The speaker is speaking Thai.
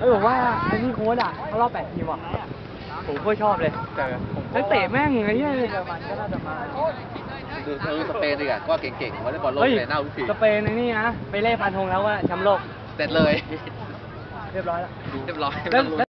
เออผมว่าไอ้นี่โค้ดอะเขารอบแปดทีมว่ะผมโคตรชอบเลยแต่นักเตะแม่งไอ้เนี่ยมัต่มาดูอสเปนดีกว่าก็เก่งๆวอลเลย์บอลโลกเฮ้ยแต่หน้าทุกทีสเปนไอ้นี่นะไปเล่พันธงแล้วว่าแชมป์โลกเสร็จเลย เรียบร้อยแล้วเรียบร้อยล้